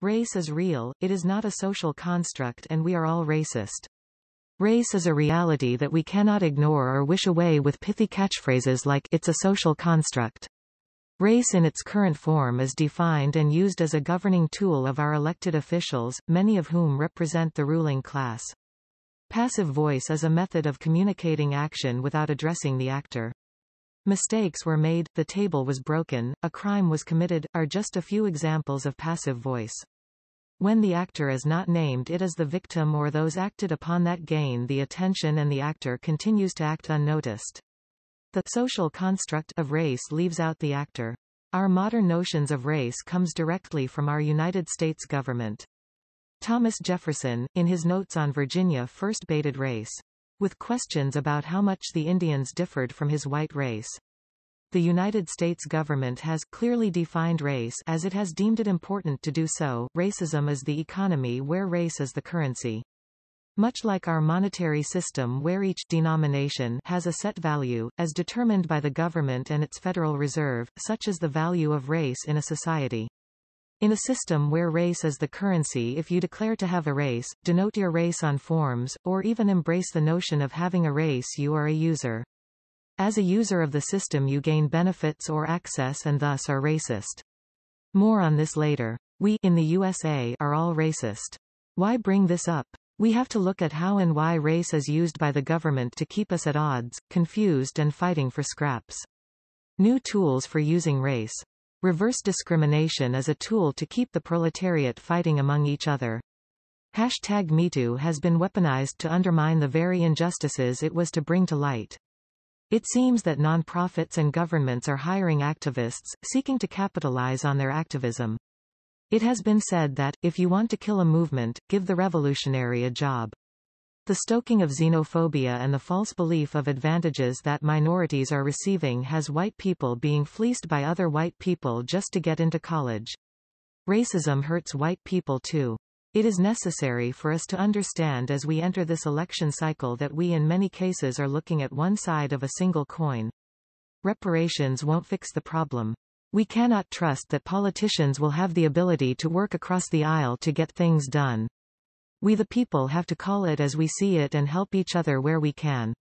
Race is real, it is not a social construct and we are all racist. Race is a reality that we cannot ignore or wish away with pithy catchphrases like, it's a social construct. Race in its current form is defined and used as a governing tool of our elected officials, many of whom represent the ruling class. Passive voice is a method of communicating action without addressing the actor. Mistakes were made, the table was broken, a crime was committed, are just a few examples of passive voice. When the actor is not named it is the victim or those acted upon that gain the attention and the actor continues to act unnoticed. The social construct of race leaves out the actor. Our modern notions of race comes directly from our United States government. Thomas Jefferson, in his notes on Virginia first baited race. With questions about how much the Indians differed from his white race. The United States government has clearly defined race as it has deemed it important to do so. Racism is the economy where race is the currency. Much like our monetary system where each denomination has a set value, as determined by the government and its Federal Reserve, such is the value of race in a society. In a system where race is the currency if you declare to have a race, denote your race on forms, or even embrace the notion of having a race you are a user. As a user of the system you gain benefits or access and thus are racist. More on this later. We, in the USA, are all racist. Why bring this up? We have to look at how and why race is used by the government to keep us at odds, confused and fighting for scraps. New tools for using race. Reverse discrimination is a tool to keep the proletariat fighting among each other. Hashtag MeToo has been weaponized to undermine the very injustices it was to bring to light. It seems that nonprofits and governments are hiring activists, seeking to capitalize on their activism. It has been said that, if you want to kill a movement, give the revolutionary a job. The stoking of xenophobia and the false belief of advantages that minorities are receiving has white people being fleeced by other white people just to get into college. Racism hurts white people too. It is necessary for us to understand as we enter this election cycle that we in many cases are looking at one side of a single coin. Reparations won't fix the problem. We cannot trust that politicians will have the ability to work across the aisle to get things done. We the people have to call it as we see it and help each other where we can.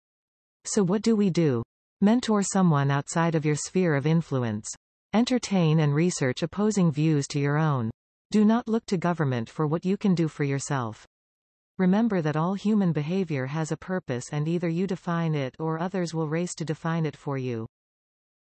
So what do we do? Mentor someone outside of your sphere of influence. Entertain and research opposing views to your own. Do not look to government for what you can do for yourself. Remember that all human behavior has a purpose and either you define it or others will race to define it for you.